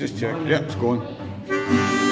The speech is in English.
just check. Yep, it's going.